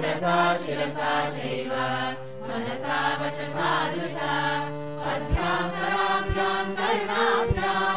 पुरसा शिरसा चैव मनसा वचसा दृशा अभ्याम् कराभ्याम् कर्णाभ्याम्